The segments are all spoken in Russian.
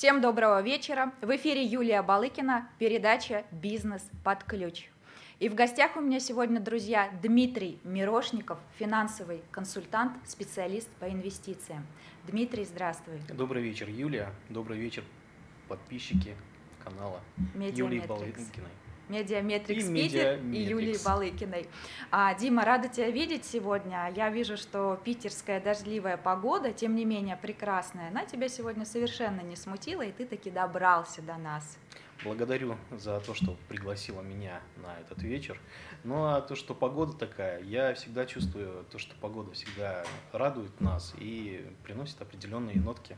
Всем доброго вечера. В эфире Юлия Балыкина, передача «Бизнес под ключ». И в гостях у меня сегодня, друзья, Дмитрий Мирошников, финансовый консультант, специалист по инвестициям. Дмитрий, здравствуй. Добрый вечер, Юлия. Добрый вечер, подписчики канала Юлии Балыкиной. Mediametrics и Питер и Юлии Балыкиной. А, Дима, рада тебя видеть сегодня. Я вижу, что питерская дождливая погода, тем не менее прекрасная, она тебя сегодня совершенно не смутила, и ты таки добрался до нас. Благодарю за то, что пригласила меня на этот вечер. Ну а то, что погода такая, я всегда чувствую то, что погода всегда радует нас и приносит определенные нотки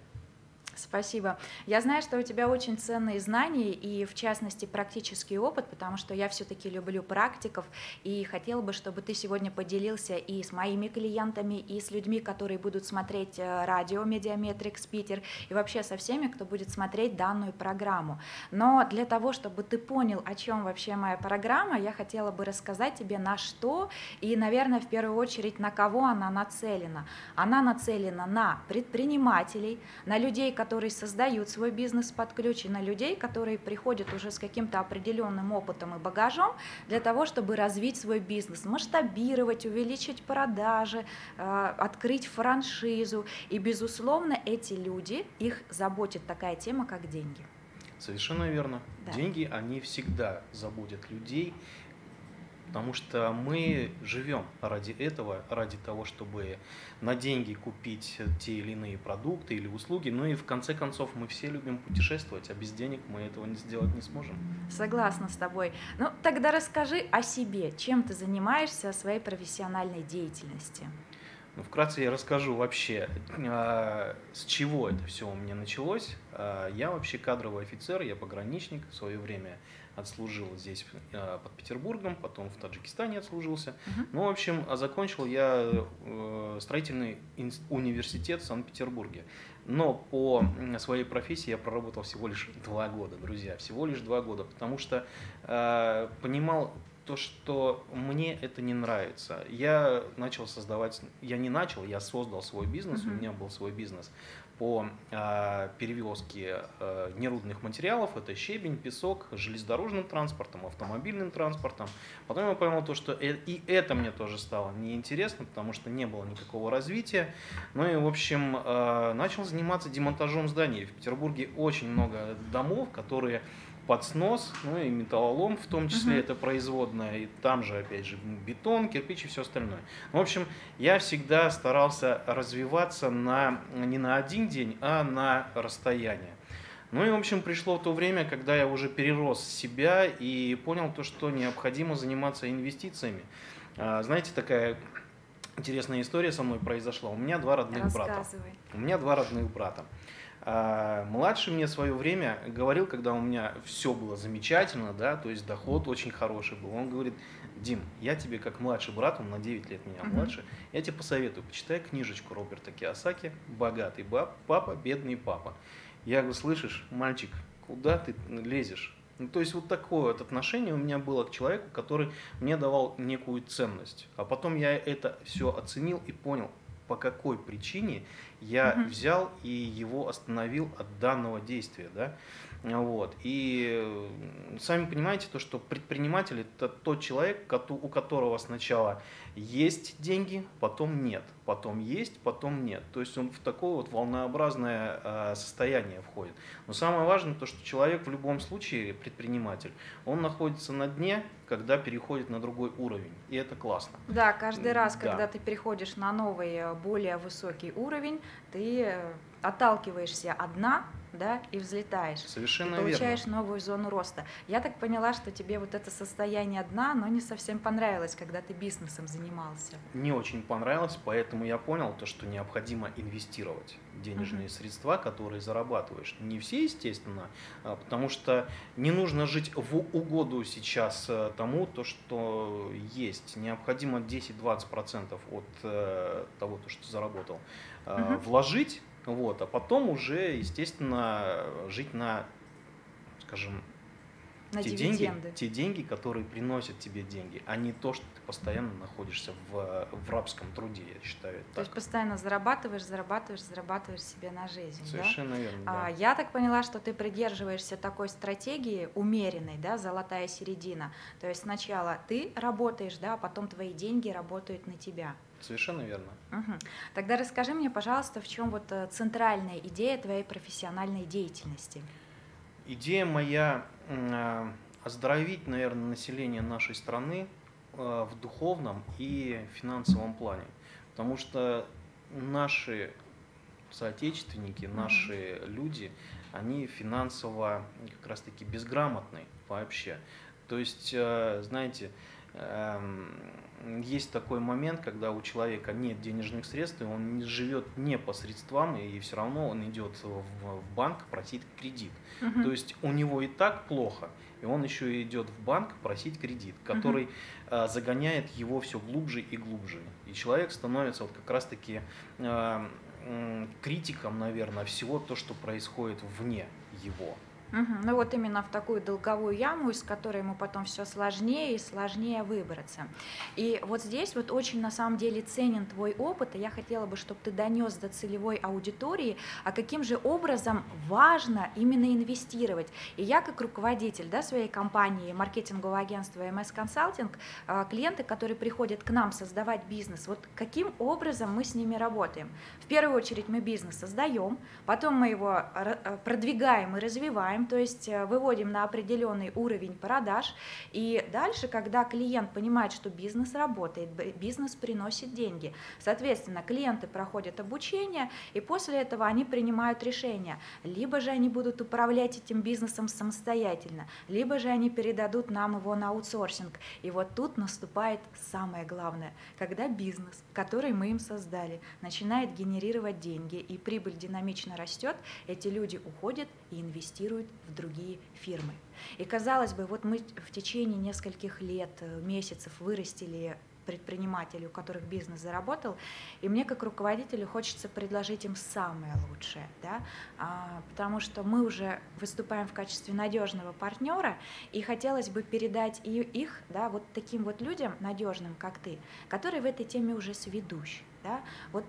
Спасибо. Я знаю, что у тебя очень ценные знания и, в частности, практический опыт, потому что я все-таки люблю практиков и хотела бы, чтобы ты сегодня поделился и с моими клиентами, и с людьми, которые будут смотреть э, радио Mediametrics Питер, и вообще со всеми, кто будет смотреть данную программу. Но для того, чтобы ты понял, о чем вообще моя программа, я хотела бы рассказать тебе на что и, наверное, в первую очередь, на кого она нацелена. Она нацелена на предпринимателей, на людей, которые создают свой бизнес под ключ, и на людей, которые приходят уже с каким-то определенным опытом и багажом для того, чтобы развить свой бизнес, масштабировать, увеличить продажи, э, открыть франшизу. И, безусловно, эти люди, их заботит такая тема, как деньги. Совершенно верно. Да. Деньги, они всегда заботят людей, потому что мы живем ради этого, ради того, чтобы на деньги купить те или иные продукты или услуги. Ну и в конце концов мы все любим путешествовать, а без денег мы этого не сделать не сможем. Согласна с тобой. Ну тогда расскажи о себе, чем ты занимаешься, о своей профессиональной деятельности. Ну, вкратце я расскажу вообще, э, с чего это все у меня началось. Э, я вообще кадровый офицер, я пограничник в свое время отслужил здесь э, под Петербургом, потом в Таджикистане отслужился. Uh-huh. Ну, в общем, а закончил я э, строительный университет в Санкт-Петербурге. Но по своей профессии я проработал всего лишь два года, друзья, всего лишь два года, потому что э, понимал то, что мне это не нравится. Я начал создавать, я не начал, я создал свой бизнес, uh-huh. у меня был свой бизнес по э, перевозке э, нерудных материалов, это щебень, песок, железнодорожным транспортом, автомобильным транспортом. Потом я понял то, что э, и это мне тоже стало неинтересно, потому что не было никакого развития. Ну и, в общем, э, начал заниматься демонтажом зданий. В Петербурге очень много домов, которые под снос, ну и металлолом в том числе, uh-huh. это производная, и там же, опять же, бетон, кирпич и все остальное. В общем, я всегда старался развиваться на, не на один день, а на расстояние. Ну и, в общем, пришло то время, когда я уже перерос себя и понял то, что необходимо заниматься инвестициями. А, знаете, такая интересная история со мной произошла. У меня два родных брата. У меня два родных брата. А, младший мне свое время говорил, когда у меня все было замечательно, да, то есть доход очень хороший был, он говорит, Дим, я тебе как младший брат, он на 9 лет меня uh-huh. младше, я тебе посоветую, почитай книжечку Роберта Киосаки «Богатый баб, папа, бедный папа». Я говорю, слышишь, мальчик, куда ты лезешь? Ну, то есть вот такое вот отношение у меня было к человеку, который мне давал некую ценность. А потом я это все оценил и понял, по какой причине я угу. взял и его остановил от данного действия, да, вот. И сами понимаете, то, что предприниматель это тот человек, у которого сначала есть деньги, потом нет, потом есть, потом нет. То есть он в такое вот волнообразное а, состояние входит. Но самое важное то, что человек в любом случае, предприниматель, он находится на дне, когда переходит на другой уровень. И это классно. Да, каждый раз, да. когда ты переходишь на новый, более высокий уровень, ты э, отталкиваешься от дна, да, и взлетаешь. Совершенно и получаешь верно. новую зону роста. Я так поняла, что тебе вот это состояние дна, оно не совсем понравилось, когда ты бизнесом занимался. Не очень понравилось, поэтому я понял то, что необходимо инвестировать денежные uh-huh. средства, которые зарабатываешь. Не все, естественно, а, потому что не нужно жить в угоду сейчас э, тому, то, что есть. Необходимо 10-20% от э, того, то, что заработал, uh-huh. вложить вот, а потом уже, естественно, жить на, скажем, на те дивиденды. деньги, те деньги, которые приносят тебе деньги, а не то, что ты постоянно находишься в, в рабском труде, я считаю. То так. есть постоянно зарабатываешь, зарабатываешь, зарабатываешь себе на жизнь. Совершенно да? верно. А, Да. я так поняла, что ты придерживаешься такой стратегии умеренной, да, золотая середина. То есть сначала ты работаешь, да, а потом твои деньги работают на тебя. Совершенно верно. Мгм. Тогда расскажи мне, пожалуйста, в чем вот э, центральная идея твоей профессиональной деятельности? Идея моя а, оздоровить, наверное, население нашей страны а, в духовном и финансовом плане. Потому что наши соотечественники, наши люди, они финансово как раз-таки безграмотны вообще. То есть, э, знаете, есть такой момент, когда у человека нет денежных средств, и он живет не по средствам, и все равно он идет в, банк просить кредит. Мгм. То есть у него и так плохо, и он еще и идет в банк просить кредит, который э, загоняет его все глубже и глубже. И человек становится вот как раз-таки э, м, критиком, наверное, всего то, что происходит вне его. Мгм. Ну вот именно в такую долговую яму, из которой ему потом все сложнее и сложнее выбраться. И вот здесь вот очень на самом деле ценен твой опыт, и я хотела бы, чтобы ты донес до целевой аудитории, а каким же образом важно именно инвестировать. И я как руководитель да, своей компании, маркетингового агентства MS Consulting, а, клиенты, которые приходят к нам создавать бизнес, вот каким образом мы с ними работаем. В первую очередь мы бизнес создаем, потом мы его продвигаем и развиваем, то есть э, выводим на определенный уровень продаж. И дальше, когда клиент понимает, что бизнес работает, бизнес приносит деньги, соответственно, клиенты проходят обучение, и после этого они принимают решение. Либо же они будут управлять этим бизнесом самостоятельно, либо же они передадут нам его на аутсорсинг. И вот тут наступает самое главное, когда бизнес, который мы им создали, начинает генерировать деньги, и прибыль динамично растет, эти люди уходят и инвестируют в другие фирмы. И казалось бы, вот мы в течение нескольких лет, э, месяцев вырастили предпринимателей, у которых бизнес заработал, и мне как руководителю хочется предложить им самое лучшее, да, а, потому что мы уже выступаем в качестве надежного партнера, и хотелось бы передать и их, да, вот таким вот людям надежным, как ты, которые в этой теме уже сведущие, да, вот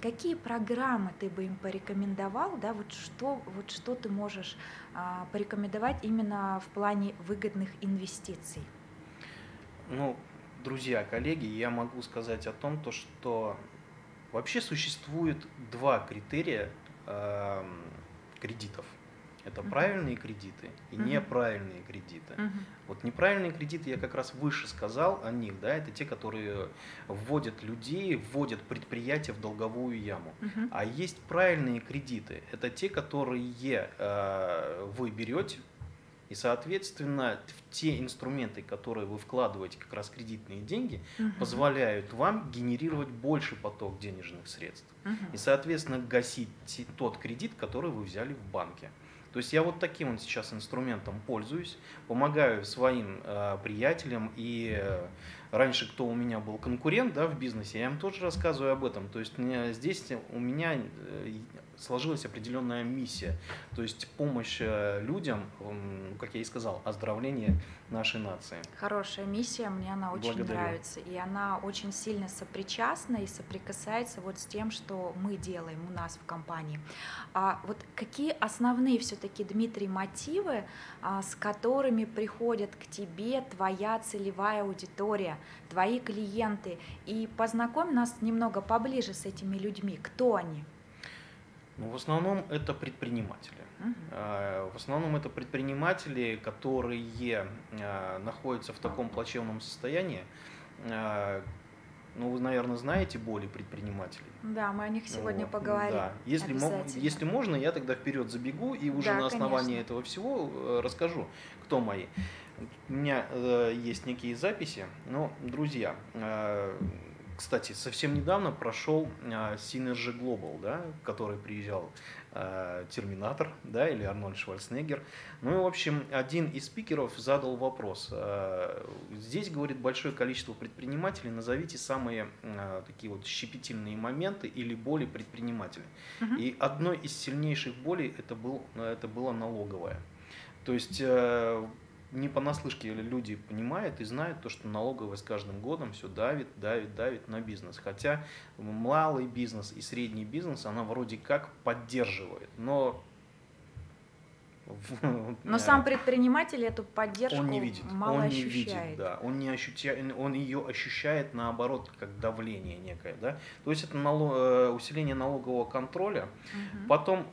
какие программы ты бы им порекомендовал, да, вот что, вот что ты можешь а, порекомендовать именно в плане выгодных инвестиций? Ну, друзья, коллеги, я могу сказать о том, то, что вообще существует два критерия эм, кредитов. Это правильные кредиты и неправильные кредиты. Вот неправильные кредиты, я как раз выше сказал о них, да, это те, которые вводят людей, вводят предприятия в долговую яму. А есть правильные кредиты, это те, которые э, вы берете, и, соответственно, те инструменты, которые вы вкладываете, как раз кредитные деньги, Мгм. позволяют вам генерировать больший поток денежных средств. Мгм. И, соответственно, гасить тот кредит, который вы взяли в банке. То есть я вот таким вот сейчас инструментом пользуюсь, помогаю своим э, приятелям и э, раньше кто у меня был конкурент да, в бизнесе, я им тоже рассказываю об этом. То есть мне, здесь у меня э, сложилась определенная миссия, то есть помощь э, людям, как я и сказал, оздоровление нашей нации. Хорошая миссия, мне она очень Благодарю. нравится. И она очень сильно сопричастна и соприкасается вот с тем, что мы делаем у нас в компании. А вот какие основные все-таки, Дмитрий, мотивы, а, с которыми приходят к тебе твоя целевая аудитория, твои клиенты? И познакомь нас немного поближе с этими людьми. Кто они? Ну, в основном это предприниматели. Э, В основном это предприниматели, которые э, находятся в таком плачевном состоянии. Э, Ну, вы, наверное, знаете боли предпринимателей. Да, мы о них сегодня Вот, поговорим. да. Если, мо- если можно, я тогда вперед забегу и уже Да, на основании конечно. этого всего э, расскажу, кто мои. У меня э, есть некие записи, но, друзья, э, кстати, совсем недавно прошел э, Synergy Global, да, который приезжал э, Терминатор, да, или Арнольд Шварценеггер. Ну и, в общем, один из спикеров задал вопрос. э, Здесь, говорит, большое количество предпринимателей, назовите самые такие вот щепетильные моменты или боли предпринимателей. Мгм. И одной из сильнейших болей это, был, это было налоговое. То есть э, не понаслышке люди понимают и знают то, что налоговая с каждым годом все давит, давит, давит на бизнес. Хотя малый бизнес и средний бизнес она вроде как поддерживает, но но сам предприниматель эту поддержку он не видит, мало он ощущает. не видит, да, он не ощущает, он ее ощущает наоборот как давление некое, да. То есть это налог, э, усиление налогового контроля. Угу. Потом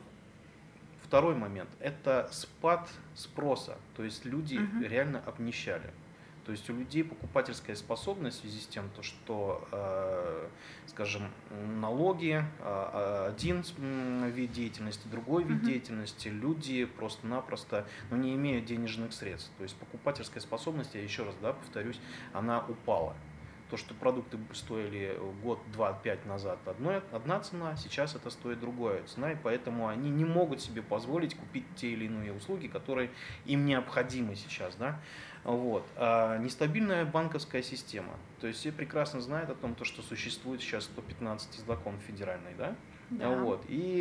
второй момент – это спад спроса, то есть люди угу. реально обнищали. То есть у людей покупательская способность в связи с тем, то, что, э, скажем, налоги, э, один вид деятельности, другой вид uh-huh. деятельности, люди просто-напросто ну, не имеют денежных средств. То есть покупательская способность, я еще раз да, повторюсь, она упала. То, что продукты стоили год, два, пять назад одной, одна цена, сейчас это стоит другая цена, и поэтому они не могут себе позволить купить те или иные услуги, которые им необходимы сейчас. Да? Вот. А нестабильная банковская система. То есть все прекрасно знают о том, что существует сейчас 115 закон федеральный, да? Да. Вот. И,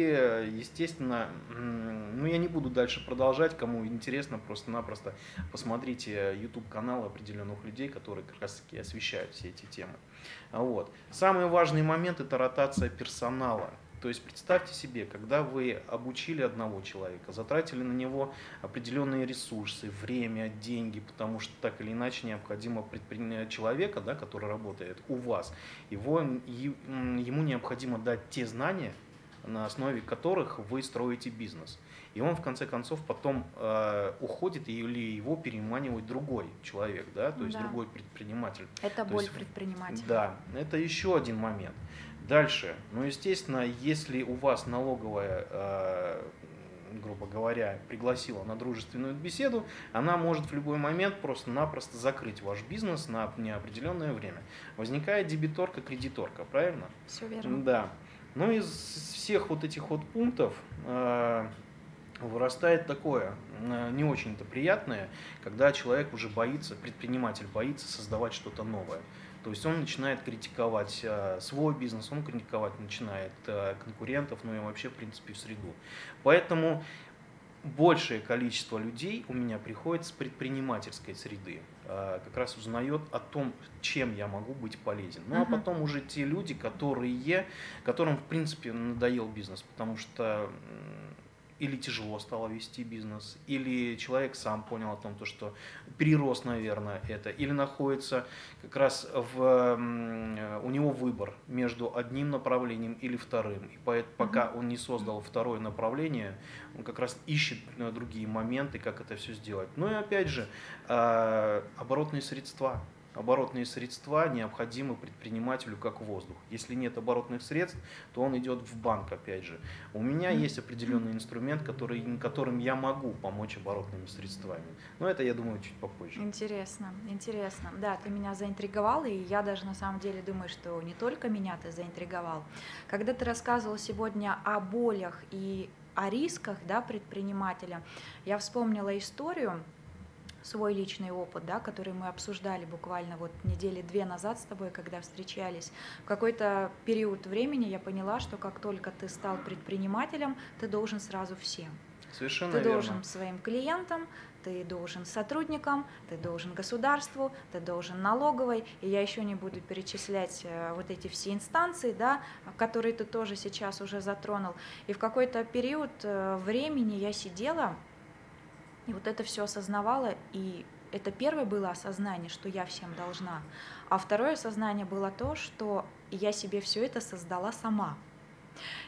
естественно, ну я не буду дальше продолжать, кому интересно, просто-напросто посмотрите YouTube-канал определенных людей, которые как раз таки освещают все эти темы. Вот. Самый важный момент – это ротация персонала. То есть представьте себе, когда вы обучили одного человека, затратили на него определенные ресурсы, время, деньги, потому что так или иначе необходимо предпринять человека, да, который работает у вас, его, ему необходимо дать те знания, на основе которых вы строите бизнес. И он в конце концов потом э, уходит или его переманивает другой человек, да, то есть да. другой предприниматель. Это боль есть, предпринимателя. Да, это еще один момент. Дальше, ну, естественно, если у вас налоговая, э, грубо говоря, пригласила на дружественную беседу, она может в любой момент просто-напросто закрыть ваш бизнес на неопределенное время. Возникает дебиторка-кредиторка, правильно? Все верно. Да. Ну, из всех вот этих вот пунктов э, вырастает такое, э, не очень-то приятное, когда человек уже боится, предприниматель боится создавать что-то новое. То есть он начинает критиковать э, свой бизнес, он критиковать начинает э, конкурентов, ну и вообще, в принципе, в среду. Поэтому большее количество людей у меня приходит с предпринимательской среды, э, как раз узнает о том, чем я могу быть полезен. Ну uh-huh. а потом уже те люди, которые, которым в принципе надоел бизнес, потому что или тяжело стало вести бизнес, или человек сам понял о том, то, что перерос, наверное, это, или находится как раз в, у него выбор между одним направлением или вторым. И пока он не создал второе направление, он как раз ищет э, другие моменты, как это все сделать. Ну и опять же, а, оборотные средства оборотные средства необходимы предпринимателю как воздух. Если нет оборотных средств, то он идет в банк, опять же. У меня есть определенный инструмент, который, которым я могу помочь оборотными средствами. Но это, я думаю, чуть попозже. Интересно, интересно. Да, ты меня заинтриговал, и я даже на самом деле думаю, что не только меня ты заинтриговал. Когда ты рассказывал сегодня о болях и о рисках да, предпринимателя, я вспомнила историю, свой личный опыт, да, который мы обсуждали буквально вот недели две назад с тобой, когда встречались. В какой-то период времени я поняла, что как только ты стал предпринимателем, ты должен сразу всем. Совершенно ты верно. должен своим клиентам, ты должен сотрудникам, ты должен государству, ты должен налоговой, и я еще не буду перечислять э, вот эти все инстанции, да, которые ты тоже сейчас уже затронул. И в какой-то период э, времени я сидела и вот это все осознавала, и это первое было осознание, что я всем должна. А второе осознание было то, что я себе все это создала сама.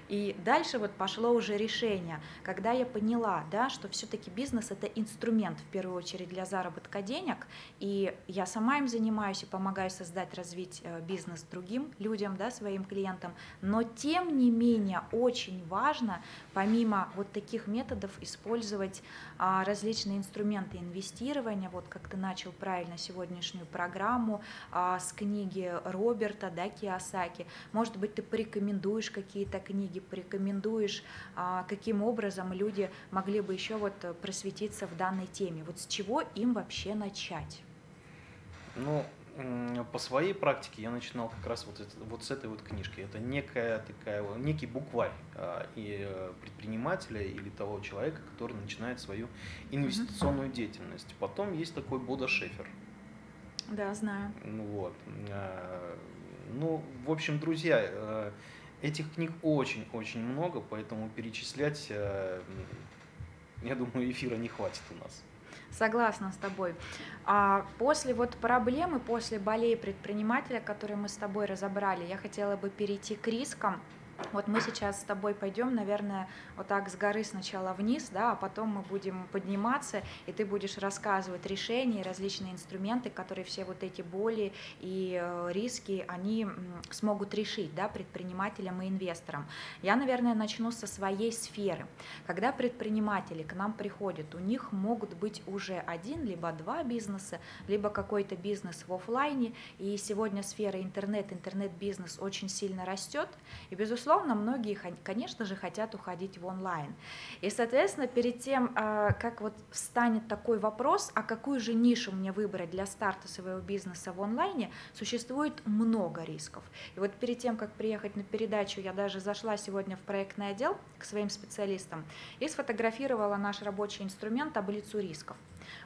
И дальше вот пошло уже решение, когда я поняла, да, что все-таки бизнес это инструмент в первую очередь для заработка денег, и я сама им занимаюсь и помогаю создать, развить э, бизнес другим людям, да, своим клиентам, но тем не менее очень важно помимо вот таких методов использовать различные инструменты инвестирования, вот как ты начал правильно сегодняшнюю программу а, с книги Роберта, да, Киосаки, может быть, ты порекомендуешь какие-то книги, книги порекомендуешь, а, каким образом люди могли бы еще вот просветиться в данной теме? Вот с чего им вообще начать? Ну, по своей практике я начинал как раз вот, это, вот с этой вот книжки. Это некая такая, некий букварь а, и э, предпринимателя или того человека, который начинает свою инвестиционную деятельность. Потом есть такой Бода Шефер. Да, знаю. Ну вот. А, ну, в общем, друзья, э, этих книг очень-очень много, поэтому перечислять, э, я думаю, эфира не хватит у нас. Согласна с тобой. А после вот проблемы, после болей предпринимателя, которые мы с тобой разобрали, я хотела бы перейти к рискам, вот мы сейчас с тобой пойдем, наверное, вот так с горы сначала вниз, да, а потом мы будем подниматься, и ты будешь рассказывать решения, различные инструменты, которые все вот эти боли и э, риски, они смогут решить, да, предпринимателям и инвесторам. Я, наверное, начну со своей сферы. Когда предприниматели к нам приходят, у них могут быть уже один, либо два бизнеса, либо какой-то бизнес в офлайне, и сегодня сфера интернет, интернет-бизнес очень сильно растет, и, безусловно, безусловно, многие, конечно же, хотят уходить в онлайн. И, соответственно, перед тем, а, как вот встанет такой вопрос, а какую же нишу мне выбрать для старта своего бизнеса в онлайне, существует много рисков. И вот перед тем, как приехать на передачу, я даже зашла сегодня в проектный отдел к своим специалистам и сфотографировала наш рабочий инструмент таблицу рисков.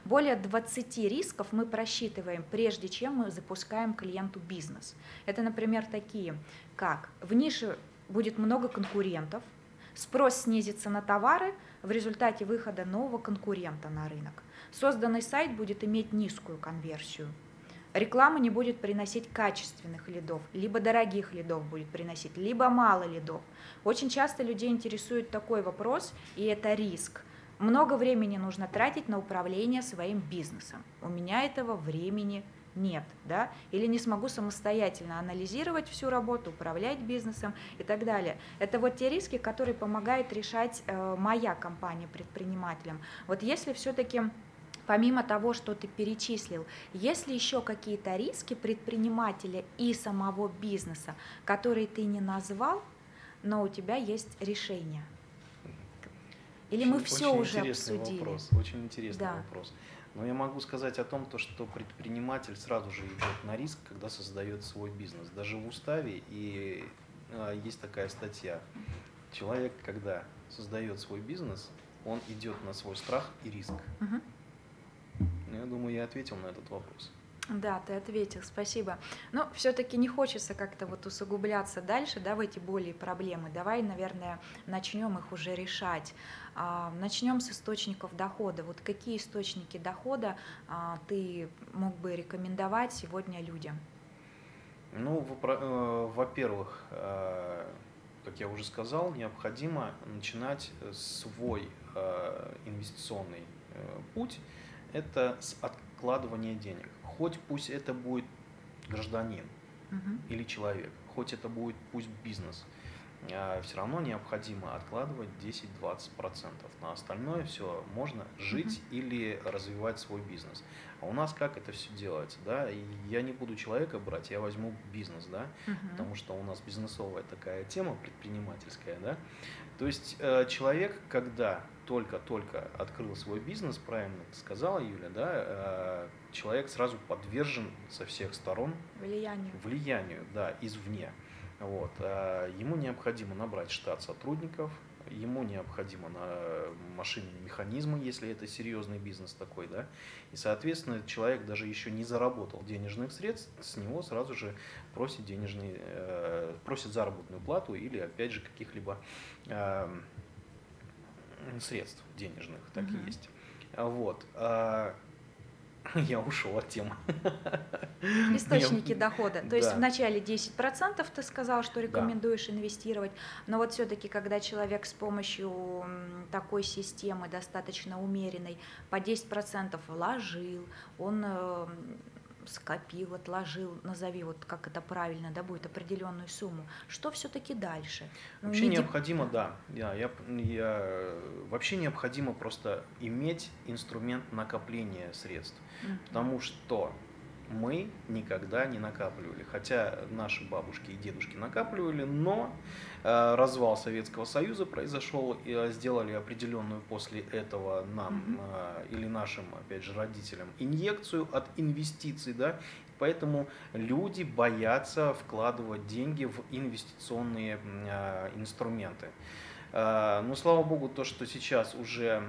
Более 20 рисков мы просчитываем, прежде чем мы запускаем клиенту бизнес. Это, например, такие, как в нише будет много конкурентов, спрос снизится на товары в результате выхода нового конкурента на рынок. Созданный сайт будет иметь низкую конверсию. Реклама не будет приносить качественных лидов, либо дорогих лидов будет приносить, либо мало лидов. Очень часто людей интересует такой вопрос, и это риск. Много времени нужно тратить на управление своим бизнесом. У меня этого времени нет нет, да, или не смогу самостоятельно анализировать всю работу, управлять бизнесом и так далее. Это вот те риски, которые помогает решать э, моя компания предпринимателям. Вот если все-таки помимо того, что ты перечислил, есть ли еще какие-то риски предпринимателя и самого бизнеса, которые ты не назвал, но у тебя есть решение? Или очень, мы все уже обсудили? Вопрос, очень интересный да. вопрос. Но я могу сказать о том, то, что предприниматель сразу же идет на риск, когда создает свой бизнес. Даже в уставе и а, есть такая статья. Человек, когда создает свой бизнес, он идет на свой страх и риск. Угу. Я думаю, я ответил на этот вопрос. Да, ты ответил, спасибо. Но все-таки не хочется как-то вот усугубляться дальше, да, в эти боли проблемы. Давай, наверное, начнем их уже решать. А, начнем с источников дохода. Вот какие источники дохода а, ты мог бы рекомендовать сегодня людям? Ну, э, во-первых, э, как я уже сказал, необходимо начинать свой э, инвестиционный путь. Это с откладывания денег хоть пусть это будет гражданин угу. или человек, хоть это будет пусть бизнес, а, все равно необходимо откладывать 10-20%. На остальное все можно жить uh или развивать свой бизнес. А у нас как это все делается? Да? Я не буду человека брать, я возьму бизнес, да? uh потому что у нас бизнесовая такая тема предпринимательская. Да? То есть э, человек, когда только-только открыл свой бизнес, правильно сказала Юля, да, э, человек сразу подвержен со всех сторон влиянию, влиянию да, извне. Вот. Э, ему необходимо набрать штат сотрудников, ему необходимо на машинные механизмы, если это серьезный бизнес такой, да, и, соответственно, человек даже еще не заработал денежных средств, с него сразу же просит денежный, э, просит заработную плату или, опять же, каких-либо средств денежных, так угу. и есть. Вот. А, я ушел от темы. Источники дохода. То есть в начале 10% ты сказал, что рекомендуешь да. инвестировать, но вот все-таки, когда человек с помощью такой системы достаточно умеренной по 10% вложил, он э, скопил, отложил, назови вот как это правильно, да, будет определенную сумму. Что все-таки дальше? Ну, вообще не необходимо, да, я, я, я, вообще необходимо просто иметь инструмент накопления средств, mm-hmm. потому что мы никогда не накапливали. Хотя наши бабушки и дедушки накапливали, но э, развал Советского Союза произошел, и э, сделали определенную после этого нам э, или нашим, опять же, родителям инъекцию от инвестиций, да, Поэтому люди боятся вкладывать деньги в инвестиционные инструменты. Но слава богу, то, что сейчас уже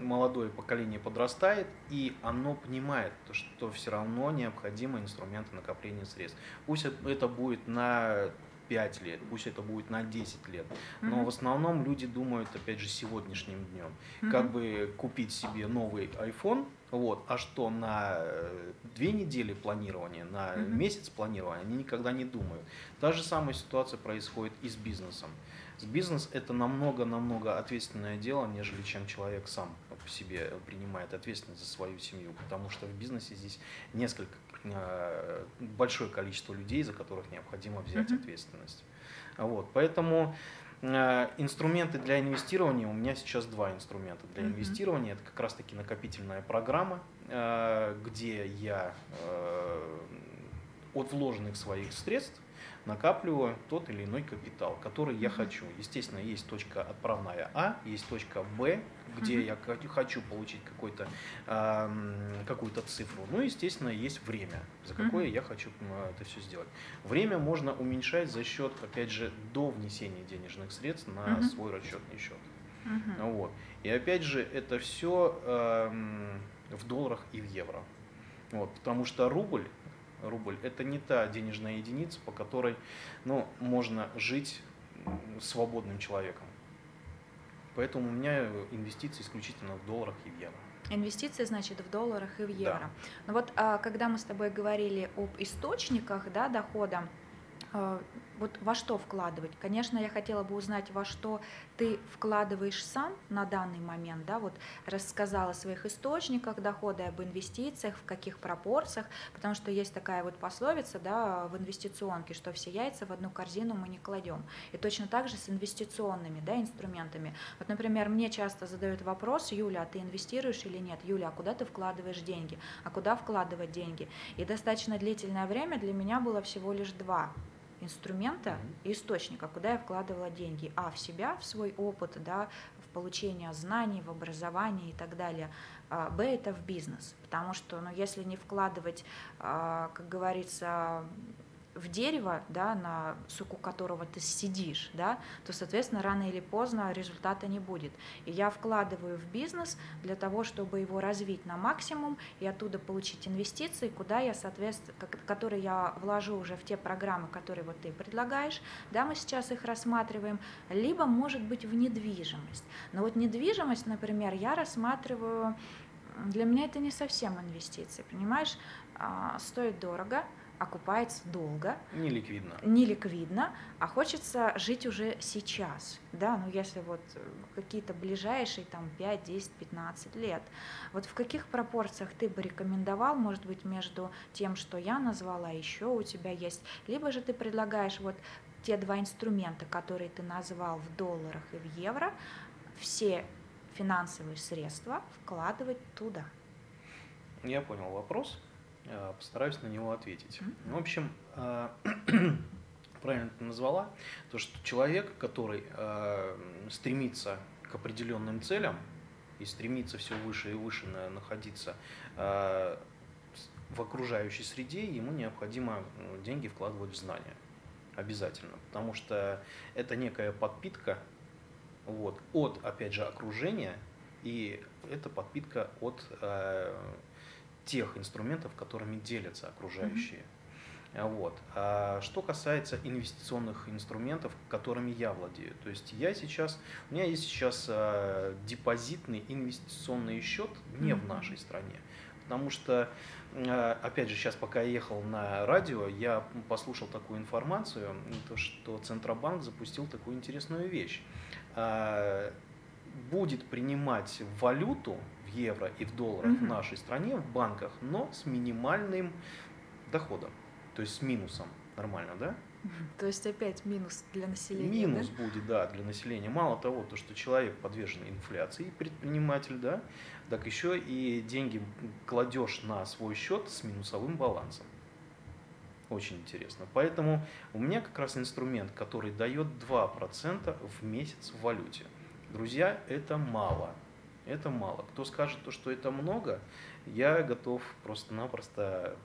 молодое поколение подрастает, и оно понимает, то, что все равно необходимы инструменты накопления средств. Пусть это будет на 5 лет, пусть это будет на 10 лет. Но mm-hmm. в основном люди думают, опять же, сегодняшним днем. Mm-hmm. Как бы купить себе новый iPhone, вот, а что на э, две недели планирования, на mm-hmm. месяц планирования, они никогда не думают. Та же самая ситуация происходит и с бизнесом. С бизнес это намного-намного ответственное дело, нежели чем человек сам по себе принимает ответственность за свою семью, потому что в бизнесе здесь несколько Э, большое количество людей, за которых необходимо взять mm-hmm. ответственность. Вот, поэтому э, инструменты для инвестирования, у меня сейчас два инструмента для инвестирования. Это как раз-таки накопительная программа, э, где я от вложенных своих средств накапливаю тот или иной капитал, который я хочу. Естественно, есть точка отправная А, есть точка Б, где mm-hmm. я хочу получить какой-то, э, какую-то цифру. Ну, естественно, есть время, за какое mm-hmm. я хочу это все сделать. Время можно уменьшать за счет, опять же, до внесения денежных средств на mm-hmm. свой расчетный счет. Mm-hmm. Вот. И опять же, это все э, в долларах и в евро. Вот, потому что рубль рубль. Это не та денежная единица, по которой ну, можно жить свободным человеком. Поэтому у меня инвестиции исключительно в долларах и в евро. Инвестиции, значит, в долларах и в евро. Да. Но вот а, когда мы с тобой говорили об источниках да, дохода, а, вот во что вкладывать? Конечно, я хотела бы узнать, во что ты вкладываешь сам на данный момент, да, вот рассказала о своих источниках дохода, об инвестициях, в каких пропорциях, потому что есть такая вот пословица, да, в инвестиционке, что все яйца в одну корзину мы не кладем. И точно так же с инвестиционными, да, инструментами. Вот, например, мне часто задают вопрос, Юля, а ты инвестируешь или нет? Юля, а куда ты вкладываешь деньги? А куда вкладывать деньги? И достаточно длительное время для меня было всего лишь два инструмента и источника, куда я вкладывала деньги, а в себя, в свой опыт, да, в получение знаний, в образование и так далее. А, б это в бизнес, потому что, ну, если не вкладывать, а, как говорится, в дерево, да, на суку которого ты сидишь, да, то, соответственно, рано или поздно результата не будет. И я вкладываю в бизнес для того, чтобы его развить на максимум и оттуда получить инвестиции, куда я, соответственно, которые я вложу уже в те программы, которые вот ты предлагаешь, да, мы сейчас их рассматриваем, либо, может быть, в недвижимость. Но вот недвижимость, например, я рассматриваю, для меня это не совсем инвестиции, понимаешь, а, стоит дорого, окупается долго. Не ликвидно. Не ликвидно, а хочется жить уже сейчас, да, ну если вот какие-то ближайшие там 5, 10, 15 лет. Вот в каких пропорциях ты бы рекомендовал, может быть, между тем, что я назвала, еще у тебя есть, либо же ты предлагаешь вот те два инструмента, которые ты назвал в долларах и в евро, все финансовые средства вкладывать туда. Я понял вопрос. Э, постараюсь на него ответить. В общем, э, правильно ты назвала, то, что человек, который э, стремится к определенным целям и стремится все выше и выше находиться в окружающей среде, ему необходимо деньги вкладывать в знания. Обязательно. Потому что это некая подпитка вот, от, опять же, окружения, и это подпитка от тех инструментов, которыми делятся окружающие. Mm-hmm. Вот. А что касается инвестиционных инструментов, которыми я владею, то есть я сейчас, у меня есть сейчас а, депозитный инвестиционный счет не mm-hmm. в нашей стране, потому что, а, опять же, сейчас пока я ехал на радио, я послушал такую информацию, то, что Центробанк запустил такую интересную вещь. А, будет принимать валюту в евро и в долларах угу. в нашей стране, в банках, но с минимальным доходом, то есть с минусом. Нормально, да? То есть опять минус для населения. Минус да? будет, да, для населения. Мало того, то, что человек подвержен инфляции, предприниматель, да, так еще и деньги кладешь на свой счет с минусовым балансом. Очень интересно. Поэтому у меня как раз инструмент, который дает 2% в месяц в валюте. Друзья, это мало. Это мало. Кто скажет, то, что это много, я готов просто-напросто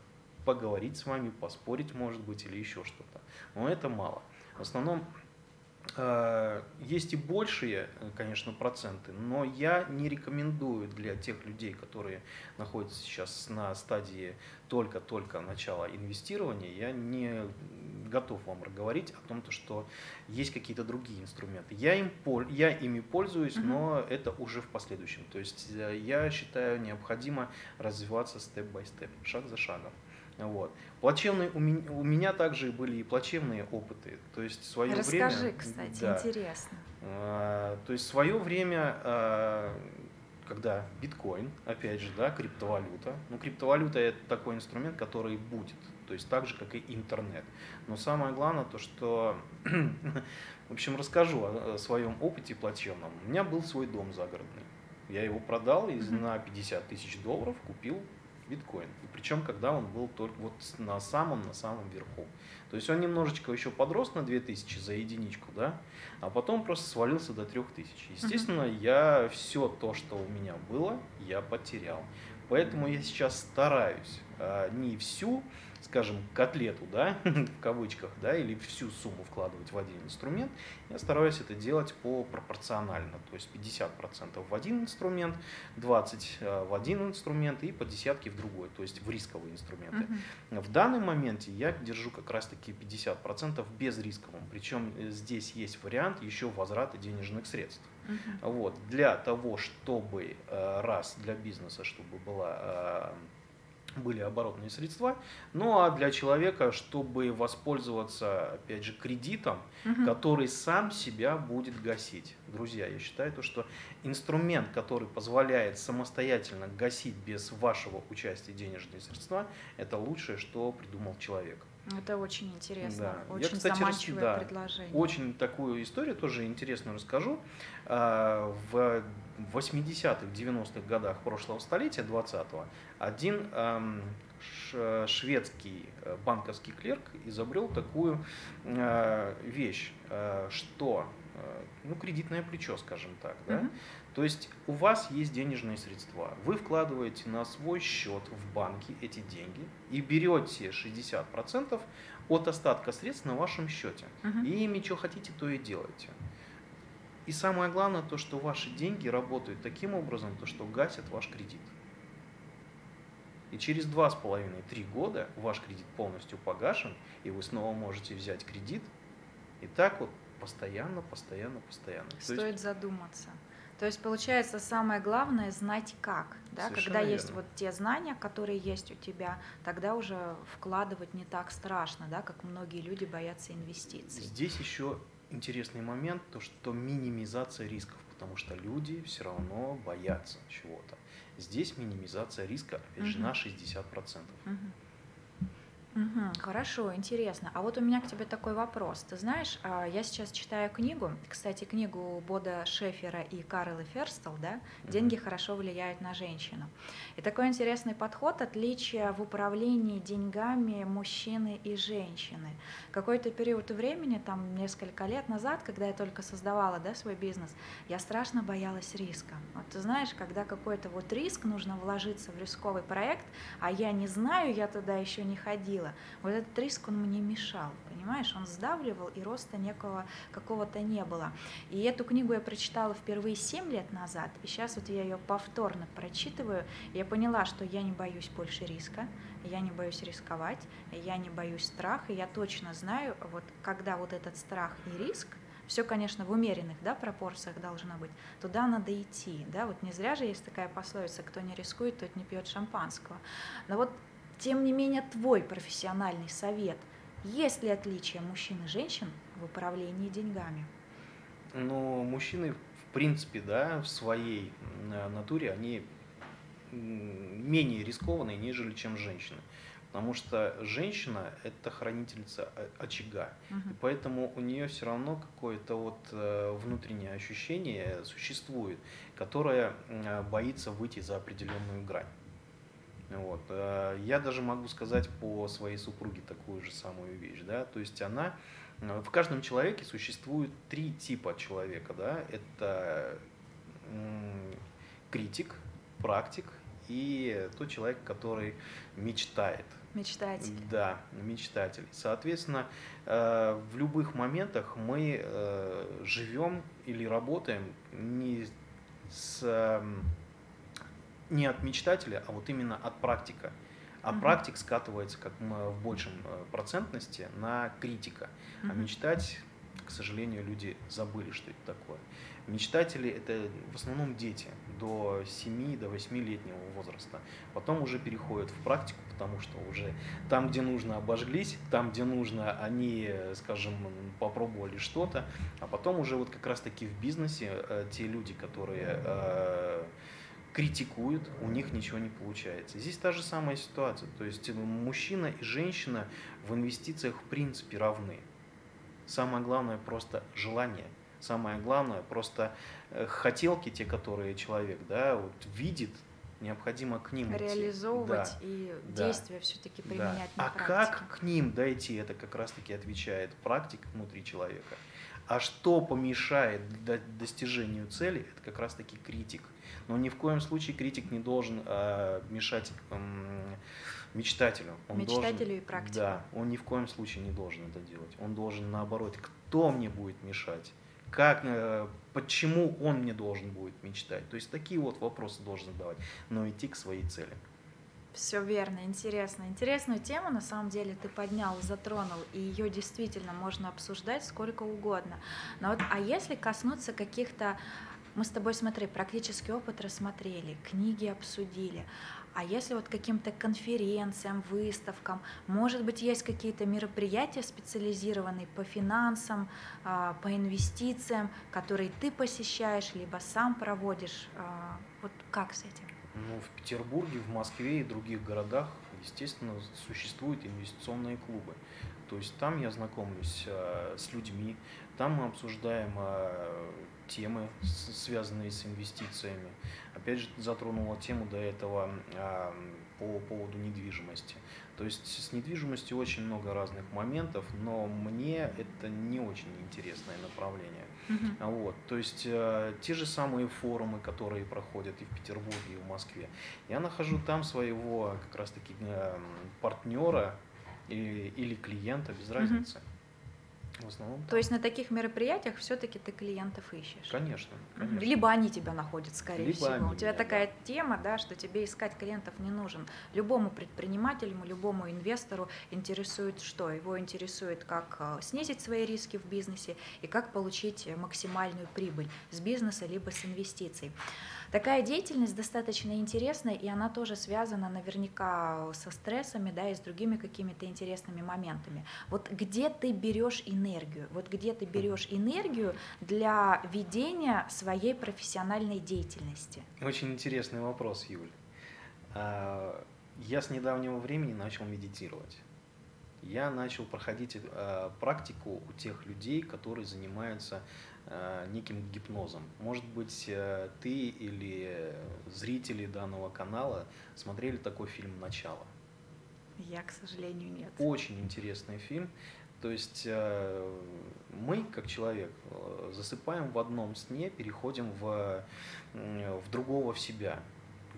поговорить с вами, поспорить, может быть, или еще что-то. Но это мало. В основном есть и большие, конечно, проценты, но я не рекомендую для тех людей, которые находятся сейчас на стадии только-только начала инвестирования, я не готов вам говорить о том, что есть какие-то другие инструменты. Я, им, я ими пользуюсь, но это уже в последующем. То есть э, я считаю необходимо развиваться степ-бай-степ, шаг за шагом. Вот. Плачевные, у, меня, у меня также были и плачевные опыты. То есть свое Расскажи, время, кстати, да, интересно. А, то есть свое время, а, когда биткоин, опять же, да, криптовалюта. Ну, криптовалюта это такой инструмент, который будет. То есть так же, как и интернет. Но самое главное то, что, в общем, расскажу о, о своем опыте плачевном. У меня был свой дом загородный. Я его продал и на 50 тысяч долларов купил биткоин. И причем, когда он был только вот на самом, на самом верху. То есть он немножечко еще подрос на 2000 за единичку, да, а потом просто свалился до 3000. Естественно, uh-huh. я все то, что у меня было, я потерял. Поэтому я сейчас стараюсь а, не всю скажем, котлету, да, в кавычках, да, или всю сумму вкладывать в один инструмент, я стараюсь это делать по пропорционально, то есть 50% в один инструмент, 20% э, в один инструмент и по десятке в другой, то есть в рисковые инструменты. Uh-huh. В данном моменте я держу как раз-таки 50% без рисковым, причем э, здесь есть вариант еще возврата денежных средств. Uh-huh. Вот, для того, чтобы э, раз для бизнеса, чтобы была были оборотные средства. Ну а для человека, чтобы воспользоваться, опять же, кредитом, угу. который сам себя будет гасить. Друзья, я считаю, то, что инструмент, который позволяет самостоятельно гасить без вашего участия денежные средства, это лучшее, что придумал человек. Это очень интересно, да. очень Я, кстати, заманчивое да, предложение. Очень такую историю тоже интересную расскажу. А, в 80-х, 90-х годах прошлого столетия, 20-го, один шведский э, банковский клерк изобрел такую э, вещь, э, что ну, кредитное плечо, скажем так. Да? Uh-huh. То есть у вас есть денежные средства, вы вкладываете на свой счет в банке эти деньги и берете 60% от остатка средств на вашем счете. Uh-huh. И ими что хотите, то и делаете. И самое главное, то, что ваши деньги работают таким образом, то, что гасят ваш кредит. И через два с половиной-три года ваш кредит полностью погашен, и вы снова можете взять кредит. И так вот постоянно, постоянно, постоянно. Стоит есть... задуматься. То есть получается самое главное знать как, да, когда верно. есть вот те знания, которые есть у тебя, тогда уже вкладывать не так страшно, да, как многие люди боятся инвестиций. Здесь еще интересный момент, то что минимизация рисков, потому что люди все равно боятся чего-то. Здесь минимизация риска, опять же, на 60%. Угу. Угу, хорошо, интересно. А вот у меня к тебе такой вопрос. Ты знаешь, а, я сейчас читаю книгу, кстати, книгу Бода Шефера и Карлы Ферстел, да, «Деньги хорошо влияют на женщину». И такой интересный подход, отличие в управлении деньгами мужчины и женщины. Какой-то период времени, там несколько лет назад, когда я только создавала да, свой бизнес, я страшно боялась риска. Вот ты знаешь, когда какой-то вот риск, нужно вложиться в рисковый проект, а я не знаю, я туда еще не ходила, происходило. Вот этот риск, он мне мешал, понимаешь, он сдавливал, и роста некого какого-то не было. И эту книгу я прочитала впервые 7 лет назад, и сейчас вот я ее повторно прочитываю, и я поняла, что я не боюсь больше риска, я не боюсь рисковать, я не боюсь страха, я точно знаю, вот когда вот этот страх и риск, все, конечно, в умеренных да, пропорциях должно быть, туда надо идти. Да? Вот не зря же есть такая пословица, кто не рискует, тот не пьет шампанского. Но вот тем не менее, твой профессиональный совет. Есть ли отличия мужчин и женщин в управлении деньгами? Ну, мужчины, в принципе, да, в своей э, натуре, они менее рискованные, нежели чем женщины. Потому что женщина – это хранительница очага. Угу. И поэтому у нее все равно какое-то вот э, внутреннее ощущение существует, которое э, боится выйти за определенную грань. Вот. Э, я даже могу сказать по своей супруге такую же самую вещь. Да? То есть она, э, в каждом человеке существует три типа человека. Да? Это критик, практик и тот человек, который мечтает. Мечтатель. Да, мечтатель. Соответственно, э, в любых моментах мы живем или работаем не с не от мечтателя, а вот именно от практика. А угу. практик скатывается как в большем э, процентности на критика. Угу. А мечтать, к сожалению, люди забыли, что это такое. Мечтатели это в основном дети до 7 до 8 летнего возраста. Потом уже переходят в практику, потому что уже там, где нужно, обожглись, там, где нужно, они, скажем, попробовали что-то, а потом уже вот как раз-таки в бизнесе э, те люди, которые э, критикуют, у них ничего не получается. Здесь та же самая ситуация. То есть мужчина и женщина в инвестициях в принципе равны. Самое главное просто желание. Самое главное просто э, хотелки, те, которые человек да, вот, видит, необходимо к ним реализовывать да, и да, действия все-таки применять да. на А практике. как к ним дойти, это как раз-таки отвечает практик внутри человека. А что помешает достижению цели, это как раз-таки критик. Но ни в коем случае критик не должен э, мешать э, мечтателю. Он мечтателю должен, и практику. Да, он ни в коем случае не должен это делать. Он должен наоборот, кто мне будет мешать? Как, э, почему он мне должен будет мечтать? То есть такие вот вопросы должен задавать, но идти к своей цели. Все верно, интересно. Интересную тему на самом деле ты поднял, затронул, и ее действительно можно обсуждать сколько угодно. Но вот, а если коснуться каких-то мы с тобой, смотри, практический опыт рассмотрели, книги обсудили. А если вот каким-то конференциям, выставкам, может быть, есть какие-то мероприятия специализированные по финансам, а, по инвестициям, которые ты посещаешь, либо сам проводишь? А, вот как с этим? Ну, в Петербурге, в Москве и других городах, естественно, существуют инвестиционные клубы. То есть там я знакомлюсь а, с людьми, там мы обсуждаем темы, связанные с инвестициями. Опять же, затронула тему до этого по поводу недвижимости. То есть с недвижимостью очень много разных моментов, но мне это не очень интересное направление. Uh-huh. Вот, то есть э, те же самые форумы, которые проходят и в Петербурге, и в Москве, я нахожу там своего как раз-таки э, партнера или, или клиента, без разницы. В основном. То есть на таких мероприятиях все-таки ты клиентов ищешь. Конечно, конечно. Либо они тебя находят, скорее Либо всего. У тебя меня, такая да. тема, да, что тебе искать клиентов не нужен. Любому предпринимателю, любому инвестору интересует что? Его интересует, как э, снизить свои риски в бизнесе и как получить максимальную прибыль с бизнеса либо с инвестиций. Такая деятельность достаточно интересная, и она тоже связана наверняка со стрессами, да, и с другими какими-то интересными моментами. Вот где ты берешь энергию? Вот где ты берешь энергию для ведения своей профессиональной деятельности? Очень интересный вопрос, Юль. А, я с недавнего времени начал медитировать я начал проходить э, практику у тех людей, которые занимаются неким гипнозом. Может быть, э, ты или зрители данного канала смотрели такой фильм «Начало». Я, к сожалению, нет. Очень интересный фильм. То есть э, мы, как человек, засыпаем в одном сне, переходим в, в другого в себя,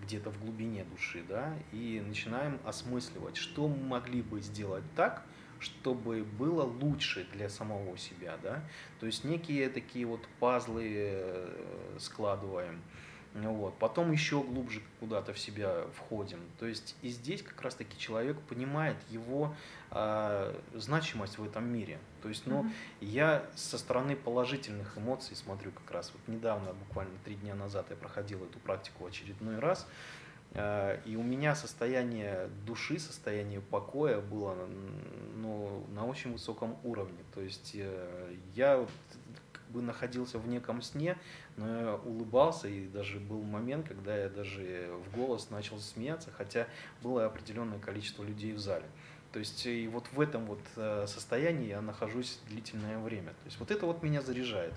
где-то в глубине души, да, и начинаем осмысливать, что мы могли бы сделать так, чтобы было лучше для самого себя, да, то есть некие такие вот пазлы э, складываем, вот. Потом еще глубже куда-то в себя входим. То есть и здесь как раз-таки человек понимает его э, значимость в этом мире. То есть, ну, mm-hmm. я со стороны положительных эмоций смотрю как раз. Вот недавно, буквально три дня назад, я проходил эту практику очередной раз. Э, и у меня состояние души, состояние покоя было ну, на очень высоком уровне. То есть э, я как бы находился в неком сне, но я улыбался, и даже был момент, когда я даже в голос начал смеяться, хотя было определенное количество людей в зале. То есть и вот в этом вот э, состоянии я нахожусь длительное время. То есть вот это вот меня заряжает.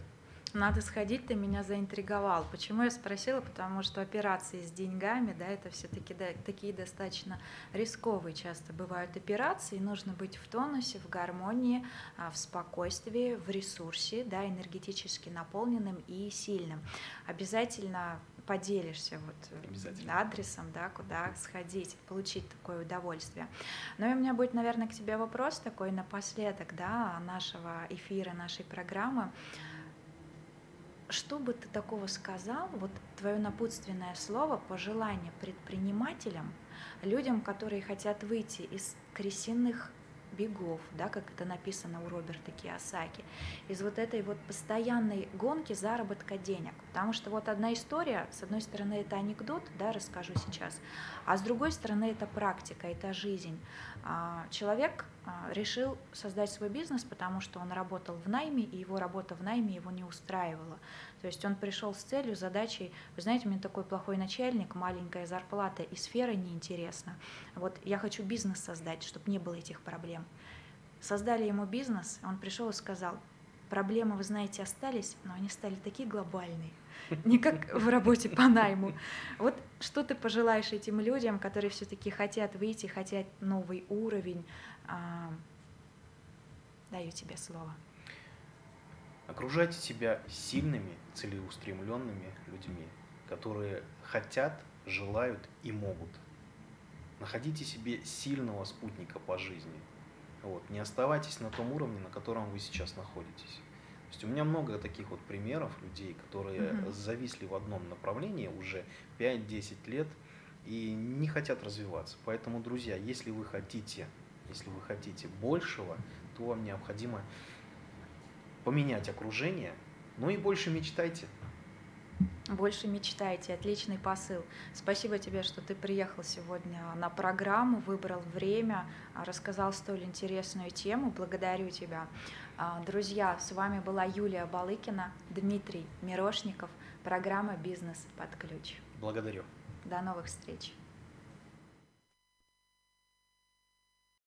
Надо сходить, ты меня заинтриговал. Почему я спросила? Потому что операции с деньгами, да, это все-таки да, такие достаточно рисковые часто бывают операции. Нужно быть в тонусе, в гармонии, а, в спокойствии, в ресурсе, да, энергетически наполненным и сильным. Обязательно поделишься вот адресом, да, куда сходить, получить такое удовольствие. Ну и у меня будет, наверное, к тебе вопрос такой напоследок, да, нашего эфира, нашей программы. Что бы ты такого сказал, вот твое напутственное слово, пожелание предпринимателям, людям, которые хотят выйти из крысиных бегов, да, как это написано у Роберта Киосаки, из вот этой вот постоянной гонки заработка денег. Потому что вот одна история, с одной стороны, это анекдот, да, расскажу сейчас, а с другой стороны, это практика, это жизнь. А, человек а, решил создать свой бизнес, потому что он работал в найме, и его работа в найме его не устраивала. То есть он пришел с целью, задачей, вы знаете, у меня такой плохой начальник, маленькая зарплата, и сфера неинтересна. Вот я хочу бизнес создать, чтобы не было этих проблем. Создали ему бизнес, он пришел и сказал, проблемы, вы знаете, остались, но они стали такие глобальные, не как в работе по найму. Вот что ты пожелаешь этим людям, которые все-таки хотят выйти, хотят новый уровень? А, даю тебе слово. Окружайте себя сильными, целеустремленными людьми, которые хотят, желают и могут. Находите себе сильного спутника по жизни. Вот. Не оставайтесь на том уровне, на котором вы сейчас находитесь. То есть у меня много таких вот примеров людей, которые mm-hmm. зависли в одном направлении уже 5-10 лет и не хотят развиваться. Поэтому, друзья, если вы хотите, если вы хотите большего, то вам необходимо поменять окружение, ну и больше мечтайте. Больше мечтайте, отличный посыл. Спасибо тебе, что ты приехал сегодня на программу, выбрал время, рассказал столь интересную тему. Благодарю тебя. А, друзья, с вами была Юлия Балыкина, Дмитрий Мирошников, программа «Бизнес под ключ». Благодарю. До новых встреч.